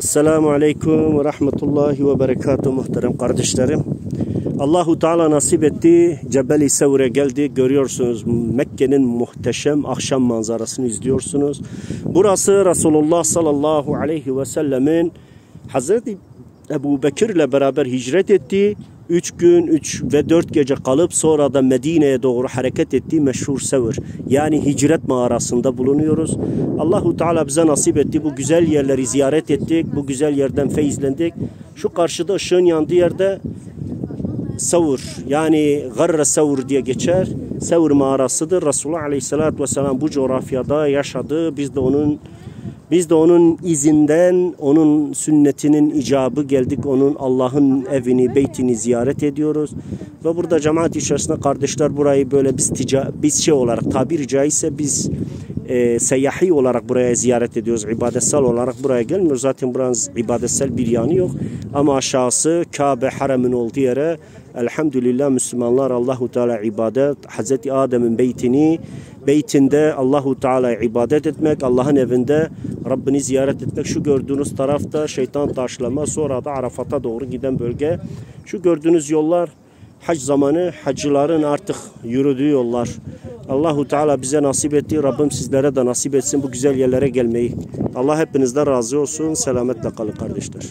Selamun Aleyküm ve Rahmetullahi ve Berekatuhu muhterem kardeşlerim. Allahu Teala nasip etti. Cebeli Sevr'e geldi. Görüyorsunuz Mekke'nin muhteşem akşam manzarasını izliyorsunuz. Burası Resulullah sallallahu aleyhi ve sellemin Hazreti Ebu Bekir ile beraber hicret ettiği 3 gün 3 ve 4 gece kalıp sonra da Medine'ye doğru hareket ettiği meşhur sevr yani hicret mağarasında bulunuyoruz. Allahu Teala bize nasip etti. Bu güzel yerleri ziyaret ettik. Bu güzel yerden feyizlendik. Şu karşıda ışığın yandığı yerde Savur yani Garra Savur diye geçer. Savur mağarasıdır. Resulullah Aleyhisselatü Vesselam bu coğrafyada yaşadı. Biz de onun biz de onun izinden, onun sünnetinin icabı geldik. Onun Allah'ın evini, beytini ziyaret ediyoruz. Ve burada cemaat içerisinde kardeşler burayı böyle biz, tica, biz şey olarak tabiri caizse biz e, seyyahi olarak buraya ziyaret ediyoruz. İbadetsel olarak buraya gelmiyoruz. Zaten buranın ibadetsel bir yanı yok. Ama aşağısı Kabe haremin olduğu yere elhamdülillah Müslümanlar Allahu Teala ibadet Hazreti Adem'in beytini beytinde Allahu Teala ibadet etmek, Allah'ın evinde Rabbini ziyaret etmek. Şu gördüğünüz tarafta şeytan taşlama sonra da Arafat'a doğru giden bölge. Şu gördüğünüz yollar hac zamanı hacıların artık yürüdüğü yollar. Allahu Teala bize nasip etti. Rabbim sizlere de nasip etsin bu güzel yerlere gelmeyi. Allah hepinizden razı olsun. Selametle kalın kardeşler.